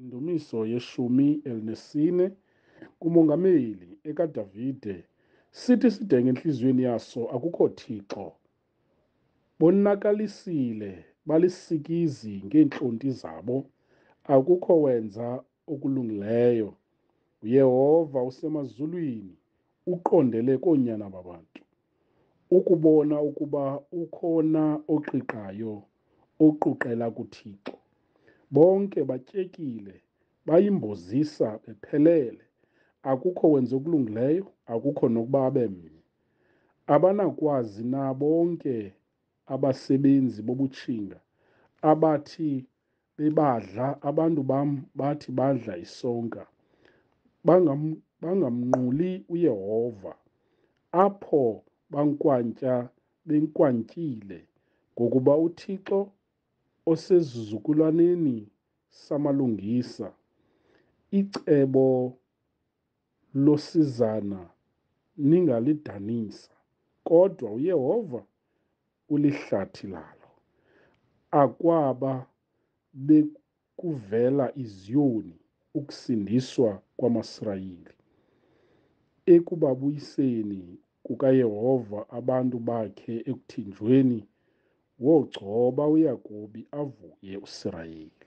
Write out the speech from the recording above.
Indumiso yeshumi elinesine kumongameli ekaDavide sithi sidenge entliziyweni yaso akukho thixo. Bonakalisile balisikizi ngeentlonti zabo, akukho wenza okulungileyo. UYehova usemazulwini uqondele koonyana babantu. Ukubona ukuba ukhona oqiqayo oquqela kuThixo. Bonke batyekile, bayimbozisa bephelele. Akukho wenza okulungileyo, akukho nokuba abe mnye. Abanakwazi na bonke abasebenzi bobutshinga abathi bebadla abantu bam bathi badla isonka bangam, bangamnquli uyehova apho bankwantya benkwantile ngokuba uthixo osezizukulwaneni samalungisa icebo losizana ningalidanisa, kodwa uYehova ulihlathi lalo. Akwaba bekuvela iZiyoni ukusindiswa kwamaSirayeli, ekubabuyiseni kukaYehova abantu bakhe ekuthinjweni, wogcoba uYakobi avuye uSirayeli.